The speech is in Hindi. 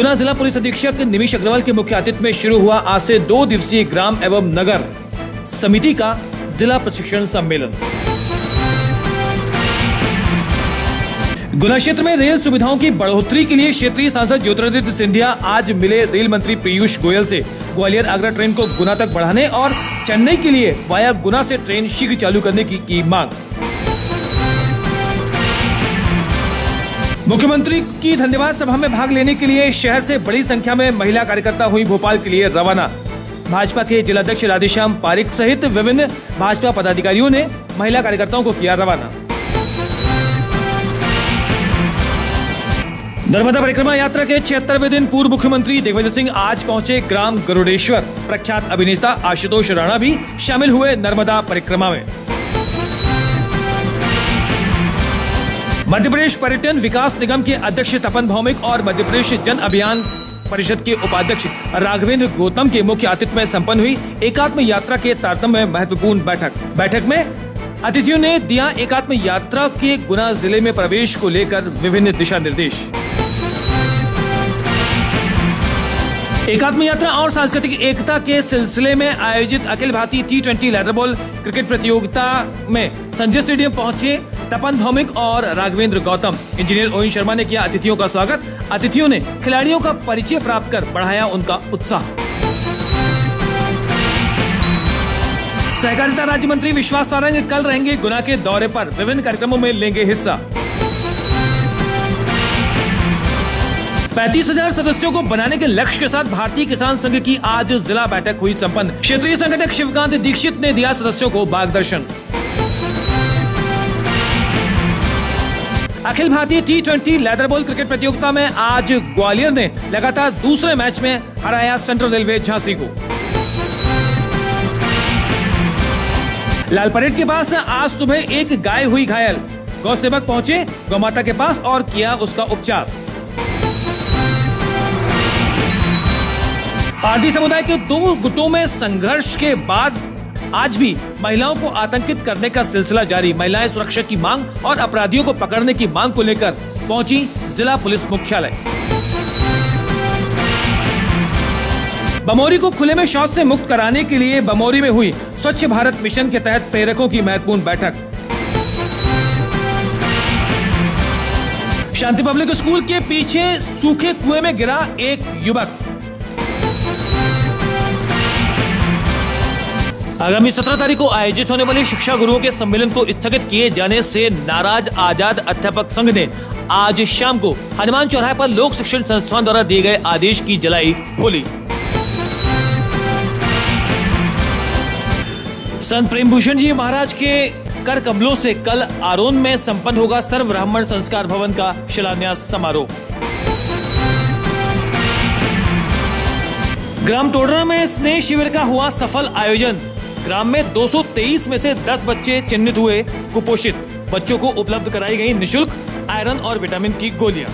गुना जिला पुलिस अधीक्षक निमिष अग्रवाल के मुख्य आतिथ्य में शुरू हुआ आज से दो दिवसीय ग्राम एवं नगर समिति का जिला प्रशिक्षण सम्मेलन। गुना क्षेत्र में रेल सुविधाओं की बढ़ोतरी के लिए क्षेत्रीय सांसद ज्योतिरादित्य सिंधिया आज मिले रेल मंत्री पीयूष गोयल से। ग्वालियर आगरा ट्रेन को गुना तक बढ़ाने और चेन्नई के लिए वाया गुना से ट्रेन शीघ्र चालू करने की की मांग। मुख्यमंत्री की धन्यवाद सभा में भाग लेने के लिए शहर से बड़ी संख्या में महिला कार्यकर्ता हुई भोपाल के लिए रवाना। भाजपा के जिलाध्यक्ष राधेश्याम पारिक सहित विभिन्न भाजपा पदाधिकारियों ने महिला कार्यकर्ताओं को किया रवाना। नर्मदा परिक्रमा यात्रा के छिहत्तरवे दिन पूर्व मुख्यमंत्री दिग्विजय सिंह आज पहुँचे ग्राम गरुड़ेश्वर। प्रख्यात अभिनेता आशुतोष राणा भी शामिल हुए नर्मदा परिक्रमा में। मध्य प्रदेश पर्यटन विकास निगम के अध्यक्ष तपन भौमिक और मध्य प्रदेश जन अभियान परिषद के उपाध्यक्ष राघवेंद्र गौतम के मुख्य आतिथ्य में संपन्न हुई एकात्म यात्रा के तारतम्य महत्वपूर्ण बैठक। बैठक में अतिथियों ने दिया एकात्म यात्रा के गुना ज़िले में प्रवेश को लेकर विभिन्न दिशा निर्देश। एकात्म यात्रा और सांस्कृतिक एकता के सिलसिले में आयोजित अखिल भारतीय टी ट्वेंटी बॉल क्रिकेट प्रतियोगिता में संजय स्टेडियम पहुँचे तपन भौमिक और राघवेंद्र गौतम। इंजीनियर ओइन शर्मा ने किया अतिथियों का स्वागत। अतिथियों ने खिलाड़ियों का परिचय प्राप्त कर बढ़ाया उनका उत्साह। सहकारिता राज्य मंत्री विश्वास सारंग कल रहेंगे गुना के दौरे पर। विभिन्न कार्यक्रमों में लेंगे हिस्सा। पैंतीस हज़ार सदस्यों को बनाने के लक्ष्य के साथ भारतीय किसान संघ की आज जिला बैठक हुई संपन्न। क्षेत्रीय संगठक शिवकांत दीक्षित ने दिया सदस्यों को मार्गदर्शन। अखिल भारतीय T twenty leather ball cricket प्रतियोगिता में आज ग्वालियर ने लगातार दूसरे मैच में हराया सेंट्रल रेलवे झांसी को। लाल परेड के पास आज सुबह एक गाय हुई घायल। गौ सेवक पहुँचे, गौ माता के पास और किया उसका उपचार। पारदी समुदाय के दो गुटों में संघर्ष के बाद आज भी महिलाओं को आतंकित करने का सिलसिला जारी। महिलाएँ सुरक्षा की मांग और अपराधियों को पकड़ने की मांग को लेकर पहुँची जिला पुलिस मुख्यालय। बमोरी को खुले में शौच से मुक्त कराने के लिए बमोरी में हुई स्वच्छ भारत मिशन के तहत प्रेरकों की महत्वपूर्ण बैठक। शांति पब्लिक स्कूल के पीछे सूखे कुएँ में गिरा एक युवक। आगामी सत्रह तारीख को आयोजित होने वाले शिक्षा गुरुओं के सम्मेलन को स्थगित किए जाने से नाराज़ आज़ाद अध्यापक संघ ने आज शाम को हनुमान चौराहे पर लोक शिक्षण संस्थान द्वारा दिए गए आदेश की जलाई होली। संत प्रेम भूषण जी महाराज के कर कमलों से कल आरोन में संपन्न होगा सर्व ब्राह्मण संस्कार भवन का शिलान्यास समारोह। ग्राम टोडरा में स्नेह शिविर का हुआ सफल आयोजन। ग्राम में 223 में से 10 बच्चे चिन्हित हुए, कुपोषित। बच्चों को उपलब्ध कराई गई निशुल्क आयरन और विटामिन की गोलियाँ।